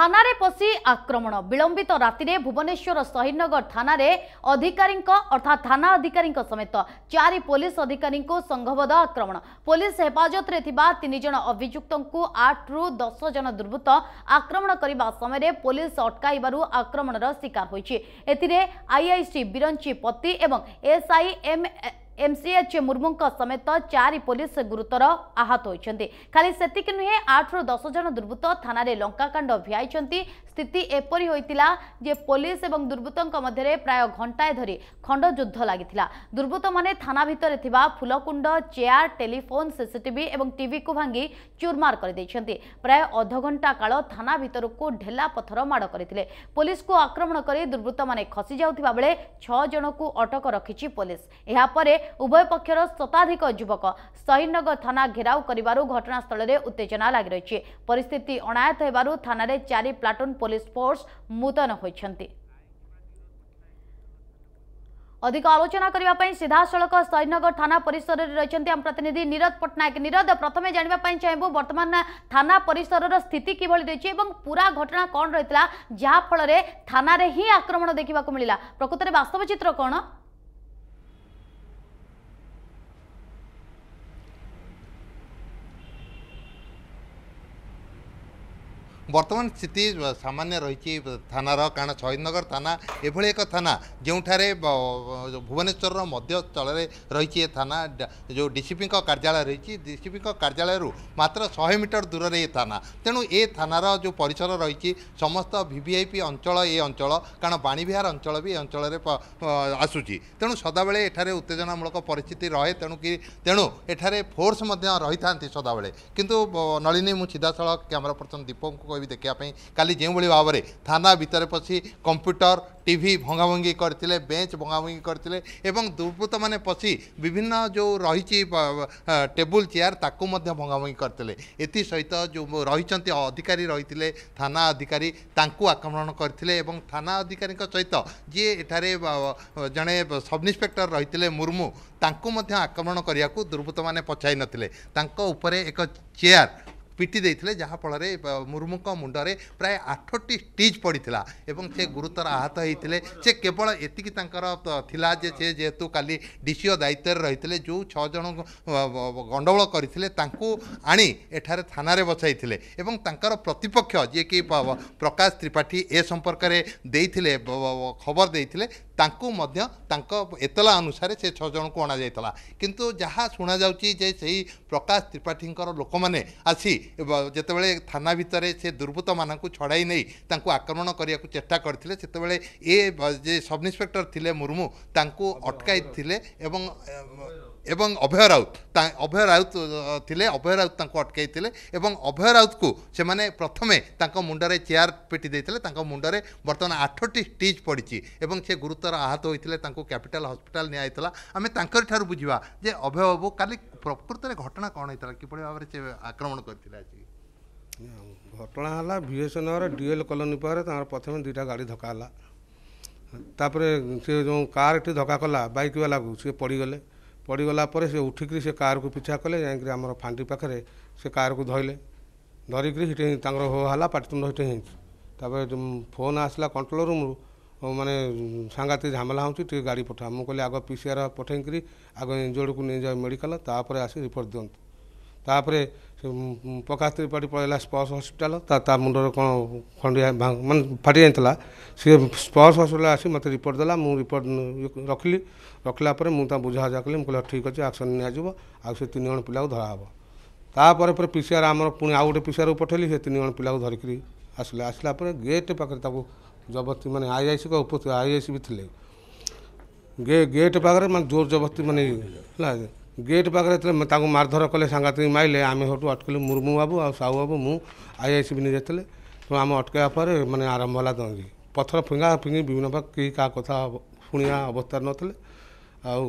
ଥାନାରେ ପଶି ଆକ୍ରମଣ ବିଳମ୍ବିତ ରାତିରେ ଭୁବନେଶ୍ୱର ସହିଦନଗର ଥାନାରେ ଅଧିକାରୀଙ୍କ ଅର୍ଥାତ୍ ଥାନା ଅଧିକାରୀଙ୍କ ସମେତ ଚାରି ପୋଲିସ ଅଧିକାରୀଙ୍କୁ ସଂଘବଦ୍ଧ ଆକ୍ରମଣ ପୋଲିସ ହେଫାଜତରେ ଥିବା ତିନି ଜଣ ଅଭିଯୁକ୍ତଙ୍କୁ ଆଠରୁ ଦଶ ଜଣ ଦୁର୍ବୃତ୍ତ ଆକ୍ରମଣ କରିବା ସମୟରେ ପୋଲିସ ଅଟକାଇବାରୁ ଆକ୍ରମଣର ଶିକାର ହୋଇଛି ଏଥିରେ ଆଇଆଇସି ବିରଞ୍ଚି ପତି ଏବଂ ଏସ୍ଆଇଏମ୍ ଏମ୍ସିଏଚ୍ ମୁର୍ମୁଙ୍କ ସମେତ ଚାରି ପୋଲିସ ଗୁରୁତର ଆହତ ହୋଇଛନ୍ତି ଖାଲି ସେତିକି ନୁହେଁ ଆଠରୁ ଦଶ ଜଣ ଦୁର୍ବୃତ୍ତ ଥାନାରେ ଲଙ୍କାକାଣ୍ଡ ଭିଆଇଛନ୍ତି ସ୍ଥିତି ଏପରି ହୋଇଥିଲା ଯେ ପୋଲିସ ଏବଂ ଦୁର୍ବୃତ୍ତଙ୍କ ମଧ୍ୟରେ ପ୍ରାୟ ଘଣ୍ଟାଏ ଧରି ଖଣ୍ଡଯୁଦ୍ଧ ଲାଗିଥିଲା ଦୁର୍ବୃତ୍ତମାନେ ଥାନା ଭିତରେ ଥିବା ଫୁଲକୁଣ୍ଡ ଚେୟାର ଟେଲିଫୋନ୍ ସିସିଟିଭି ଏବଂ ଟିଭିକୁ ଭାଙ୍ଗି ଚୁରମାର କରିଦେଇଛନ୍ତି ପ୍ରାୟ ଅଧଘଣ୍ଟା କାଳ ଥାନା ଭିତରକୁ ଢେଲା ପଥର ମାଡ଼ କରିଥିଲେ ପୋଲିସକୁ ଆକ୍ରମଣ କରି ଦୁର୍ବୃତ୍ତମାନେ ଖସି ଯାଉଥିବା ବେଳେ ଛଅ ଜଣଙ୍କୁ ଅଟକ ରଖିଛି ପୋଲିସ ଏହାପରେ ଉଭୟ ପକ୍ଷର ଶତାଧିକ ଯୁବକ ଶହୀଦନଗର ଥାନା ଘେରାଉ କରିବାରୁ ଘଟଣାସ୍ଥଳରେ ଉତ୍ତେଜନା ଲାଗି ରହିଛି ପରିସ୍ଥିତି ଅଣାୟତ୍ତ ହେବାରୁ ଥାନାରେ ଚାରି ପ୍ଲାଟୁନ୍ পুলিশ ফোর্স মুতন হয়েছেন অধিক আলোচনা করা সিধাসলখ সৈনগর থানা পরিসরের রয়েছেন আম প্রতিনিধি নীরদ পট্টনাক নীরদ প্রথমে জাঁয়া চাইবু বর্তমান থানা পরিসরের স্থিতি কিভাবে রয়েছে এবং পুরা ঘটনা কণ রয়েছে যাফলের থানার হি আক্রমণ দেখা মিলা প্রকৃতরে বাস্তব চিত্র কোণ ବର୍ତ୍ତମାନ ସ୍ଥିତି ସାମାନ୍ୟ ରହିଛି ଥାନାର କାରଣ ଶହୀଦନଗର ଥାନା ଏଭଳି ଏକ ଥାନା ଯେଉଁଠାରେ ଭୁବନେଶ୍ୱରର ମଧ୍ୟସ୍ଥଳରେ ରହିଛି ଏ ଥାନା ଯେଉଁ ଡିସିପିଙ୍କ କାର୍ଯ୍ୟାଳୟ ରହିଛି ଡିସିପିଙ୍କ କାର୍ଯ୍ୟାଳୟରୁ ମାତ୍ର ଶହେ ମିଟର ଦୂରରେ ଏ ଥାନା ତେଣୁ ଏ ଥାନାର ଯେଉଁ ପରିସର ରହିଛି ସମସ୍ତ ଭିଭିଆଇପି ଅଞ୍ଚଳ ଏ ଅଞ୍ଚଳ କାରଣ ବାଣୀବିହାର ଅଞ୍ଚଳ ବି ଏ ଅଞ୍ଚଳରେ ଆସୁଛି ତେଣୁ ସଦାବେଳେ ଏଠାରେ ଉତ୍ତେଜନାମୂଳକ ପରିସ୍ଥିତି ରହେ ତେଣୁକି ତେଣୁ ଏଠାରେ ଫୋର୍ସ ମଧ୍ୟ ରହିଥାନ୍ତି ସଦାବେଳେ କିନ୍ତୁ ନଳିନୀ ମୁଁ ସିଧାସଳଖ କ୍ୟାମେରା ପର୍ସନ୍ ଦୀପକଙ୍କୁ বি দেখে পে খালি যে বলি বাপরে থানা ভিতর পছি কম্পিউটার টিভি ভাঙা ভাঙি করtile বেঞ্চ ভাঙা ভাঙি করtile এবং দুরবুত মানে পছি বিভিন্ন যে রহিছি টেবুল চেয়ার তাকু মধ্যে ভাঙা ভাঙি করtile এতি সহিত যে রহিচন্তি অধিকারী রহিtile থানা অধিকারী তাকু আক্রমণ করtile এবং থানা অধিকারী কা চৈত যে এথারে জણે সাব ইন্সপেক্টর রহিtile মুরমু তাকু মধ্যে আক্রমণ করিয়া কো দুরবুত মানে পচাই নtile তাকু উপরে এক চেয়ার ପିଟି ଦେଇଥିଲେ ଯାହାଫଳରେ ମୁର୍ମୁଙ୍କ ମୁଣ୍ଡରେ ପ୍ରାୟ ଆଠଟି ଷ୍ଟିଚ୍ ପଡ଼ିଥିଲା ଏବଂ ସେ ଗୁରୁତର ଆହତ ହୋଇଥିଲେ ସେ କେବଳ ଏତିକି ତାଙ୍କର ଥିଲା ଯେ ସେ ଯେହେତୁ କାଲି ଡି ସି ଓ ଦାୟିତ୍ୱରେ ରହିଥିଲେ ଯେଉଁ ଛଅ ଜଣଙ୍କୁ ଗଣ୍ଡଗୋଳ କରିଥିଲେ ତାଙ୍କୁ ଆଣି ଏଠାରେ ଥାନାରେ ବସାଇଥିଲେ ଏବଂ ତାଙ୍କର ପ୍ରତିପକ୍ଷ ଯିଏକି ପ୍ରକାଶ ତ୍ରିପାଠୀ ଏ ସମ୍ପର୍କରେ ଦେଇଥିଲେ ଖବର ଦେଇଥିଲେ ତାଙ୍କୁ ମଧ୍ୟ ତାଙ୍କ ଏତଲା ଅନୁସାରେ ସେ ଛଅ ଜଣଙ୍କୁ ଅଣାଯାଇଥିଲା କିନ୍ତୁ ଯାହା ଶୁଣାଯାଉଛି ଯେ ସେହି ପ୍ରକାଶ ତ୍ରିପାଠୀଙ୍କର ଲୋକମାନେ ଆସି ଯେତେବେଳେ ଥାନା ଭିତରେ ସେ ଦୁର୍ବୃତ୍ତମାନଙ୍କୁ ଛଡ଼ାଇ ନେଇ ତାଙ୍କୁ ଆକ୍ରମଣ କରିବାକୁ ଚେଷ୍ଟା କରିଥିଲେ ସେତେବେଳେ ଏ ଯେ ସବ୍ଇନ୍ସପେକ୍ଟର ଥିଲେ ମୁର୍ମୁ ତାଙ୍କୁ ଅଟକାଇଥିଲେ ଏବଂ এবং অভয় রাউତ তা অভয় রাউত ଥିଲେ অভয় রাউত তাঁকু ଅଟକାଇଥିଲେ ଏବଂ ଅଭୟ ରାଉତକୁ ସେମାନେ ପ୍ରଥମେ ତାଙ୍କ ମୁଣ୍ଡରେ ଚେୟାର ପିଟି ଦେଇଥିଲେ ତାଙ୍କ ମୁଣ୍ଡରେ ବର୍ତ୍ତମାନ ଆଠଟି ଷ୍ଟିଚ୍ ପଡ଼ିଛି ଏବଂ ସେ ଗୁରୁତର ଆହତ ହୋଇଥିଲେ ତାଙ୍କୁ କ୍ୟାପିଟାଲ ହସ୍ପିଟାଲ ନିଆଯାଇଥିଲା ଆମେ ତାଙ୍କରି ଠାରୁ ବୁଝିବା ଯେ ଅଭୟ ବାବୁ କାଲି ପ୍ରକୃତରେ ଘଟଣା କ'ଣ ହୋଇଥିଲା କିଭଳି ଭାବରେ ସେ ଆକ୍ରମଣ କରିଥିଲେ ଆଜି ଘଟଣା ହେଲା ବିଏସ୍ଏନ୍ଏଲ୍ର ଡିଏଲ୍ କଲୋନୀ ପାଖରେ ତାଙ୍କର ପ୍ରଥମେ ଦୁଇଟା ଗାଡ଼ି ଧକ୍କା ହେଲା ତାପରେ ସେ ଯେଉଁ କାର୍ଟି ଧକ୍କା କଲା ବାଇକ୍ବାଲାକୁ ସିଏ ପଡ଼ିଗଲେ ପଡ଼ିଗଲା ପରେ ସେ ଉଠିକିରି ସେ କାର୍କୁ ପିଛା କଲେ ଯାଇକିରି ଆମର ଫାଣ୍ଡି ପାଖରେ ସେ କାର୍କୁ ଧଇଲେ ଧରିକିରି ସେଠି ତାଙ୍କର ହୋ ହେଲା ପାଟିତୁଣ୍ଡ ସେଠି ହେଇଛି ତାପରେ ଫୋନ୍ ଆସିଲା କଣ୍ଟ୍ରୋଲ ରୁମ୍ରୁ ମାନେ ସାଙ୍ଗାତି ଝାମେଲା ହେଉଛି ଟିକେ ଗାଡ଼ି ପଠା ମୁଁ କହିଲି ଆଗ ପି ସି ଆର୍ ପଠେଇକିରି ଆଗ ଇଞ୍ଜୋର୍ଡ଼କୁ ନେଇଯାଉ ମେଡ଼ିକାଲ ତାପରେ ଆସି ରିପୋର୍ଟ ଦିଅନ୍ତୁ ତାପରେ ପକାସ୍ତ୍ରୀ ପାଟି ପଳେଇଲା ସ୍ପର୍ଶ ହସ୍ପିଟାଲ ତା ମୁଣ୍ଡର କ'ଣ ଖଣ୍ଡିଆ ମାନେ ଫାଟି ଯାଇଥିଲା ସିଏ ସ୍ପର୍ଶ ହସ୍ପିଟାଲ ଆସି ମୋତେ ରିପୋର୍ଟ ଦେଲା ମୁଁ ରିପୋର୍ଟ ରଖିଲି ରଖିଲା ପରେ ମୁଁ ତା ବୁଝାବୁଝା କଲି ମୁଁ କହିଲି ଠିକ୍ ଅଛି ଆକ୍ସନ୍ ନିଆଯିବ ଆଉ ସେ ତିନି ଜଣ ପିଲାକୁ ଧରାହେବ ତାପରେ ପରେ ପି ସି ଆର୍ ଆମର ପୁଣି ଆଉ ଗୋଟେ ପି ସି ଆର୍କୁ ପଠାଇଲି ସେ ତିନି ଜଣ ପିଲାକୁ ଧରିକିରି ଆସିଲେ ଆସିଲା ପରେ ଗେଟ୍ ପାଖରେ ତାକୁ ଜବରଦସ୍ତି ମାନେ ଆଇଆଇସିଙ୍କ ଉପସ୍ଥିତ ଆଇଆଇସି ବି ଥିଲେ ଗେଟ୍ ପାଖରେ ମାନେ ଜୋର ଜବରଦସ୍ତି ମାନେ ହେଲା ଗେଟ୍ ପାଖରେ ଯେତେବେଳେ ତାଙ୍କୁ ମାରଧର କଲେ ସାଙ୍ଘାତିକ ମାଇଲେ ଆମେ ସେଠୁ ଅଟକିଲୁ ମୁର୍ମୁ ବାବୁ ଆଉ ସାହୁ ବାବୁ ମୁଁ ଆଇ ଆଇ ସି ଆଇଆଇସିବି ନେଇଯାଇଥିଲେ ତେଣୁ ଆମେ ଅଟକାଇବା ପରେ ମାନେ ଆରମ୍ଭ ହେଲା ଦଙ୍ଗି ପଥର ଫିଙ୍ଗା ଫିଙ୍ଗି ବିଭିନ୍ନ ପ୍ରକାର କେହି କାହା କଥା ଶୁଣିବା ଅବସ୍ଥାରେ ନଥିଲେ ଆଉ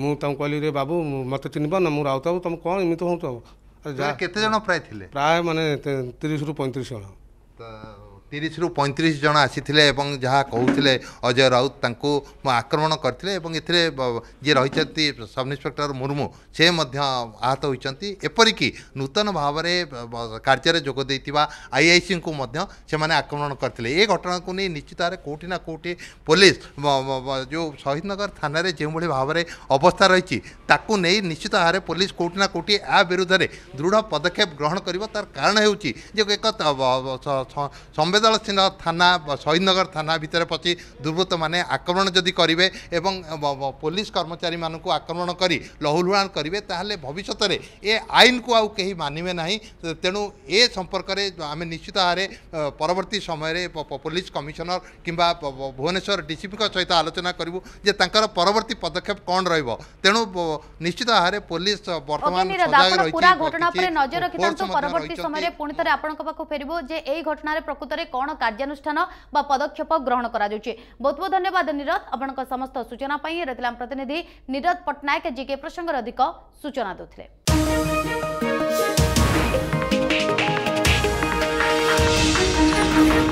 ମୁଁ ତାଙ୍କୁ କହିଲି ରେ ବାବୁ ମୋତେ ଚିହ୍ନିପାରୁନ ମୁଁ ରାଉତ ବାବୁ ତୁମେ କ'ଣ ଏମିତି ହେଉଛ କେତେ ଜଣ ପ୍ରାୟ ଥିଲେ ପ୍ରାୟ ମାନେ ତିରିଶରୁ ପଇଁତିରିଶ ଜଣ ତିରିଶରୁ ପଇଁତିରିଶ ଜଣ ଆସିଥିଲେ ଏବଂ ଯାହା କହୁଥିଲେ ଅଜୟ ରାଉତ ତାଙ୍କୁ ଆକ୍ରମଣ କରିଥିଲେ ଏବଂ ଏଥିରେ ଯିଏ ରହିଛନ୍ତି ସବ୍ ଇନ୍ସପେକ୍ଟର ମୁର୍ମୁ ସେ ମଧ୍ୟ ଆହତ ହୋଇଛନ୍ତି ଏପରିକି ନୂତନ ଭାବରେ କାର୍ଯ୍ୟରେ ଯୋଗ ଦେଇଥିବା ଆଇଆଇସିଙ୍କୁ ମଧ୍ୟ ସେମାନେ ଆକ୍ରମଣ କରିଥିଲେ ଏ ଘଟଣାକୁ ନେଇ ନିଶ୍ଚିତ ଭାବରେ କେଉଁଠି ନା କେଉଁଠି ପୋଲିସ ଯେଉଁ ଶହୀଦନଗର ଥାନାରେ ଯେଉଁଭଳି ଭାବରେ ଅବସ୍ଥା ରହିଛି ତାକୁ ନେଇ ନିଶ୍ଚିତ ଭାବରେ ପୋଲିସ କେଉଁଠି ନା କେଉଁଠି ଆ ବିରୁଦ୍ଧରେ ଦୃଢ଼ ପଦକ୍ଷେପ ଗ୍ରହଣ କରିବ ତାର କାରଣ ହେଉଛି ଯେ ଏକ ସମ୍ବେଦ শেষদল সিংহ থানা শহীদনগর থানা ভিতরে পশি দুর্বৃত্ত মানে আক্রমণ যদি করবে এবং পুলিশ কর্মচারী মানুষ আক্রমণ করে লহুলুহাণ করবে তাহলে ভবিষ্যতের এ আইনকু আউ কে মানবে না তেণু এ সম্পর্কে আমি নিশ্চিত ভাবে পরবর্তী সময়ে পুলিশ কমিশনর কিংবা ভুবনেশ্বর ডিসিপিঙ্ সহ আলোচনা করবু যে তাঁর পরবর্তী পদক্ষেপ কণ রহব তেণু নিশ্চিত ভাবে পুলিশ বর্তমান সজাগ রয়েছে পুরা ঘটনা উপরে নজর রাখি পরবর্তী সময়ে পুনি আপনার পাখ ফেরবু যে এই ঘটনার প্রকৃতরে କ'ଣ କାର୍ଯ୍ୟାନୁଷ୍ଠାନ ବା ପଦକ୍ଷେପ ଗ୍ରହଣ କରାଯାଉଛି ବହୁତ ବହୁତ ଧନ୍ୟବାଦ ନିରଦ ଆପଣଙ୍କ ସମସ୍ତ ସୂଚନା ପାଇଁ ଏଠାରେ ଥିଲା ପ୍ରତିନିଧି ନିରଦ ପଟ୍ଟନାୟକ ଯିଏ କି ପ୍ରସଙ୍ଗରେ ଅଧିକ ସୂଚନା ଦେଉଥିଲେ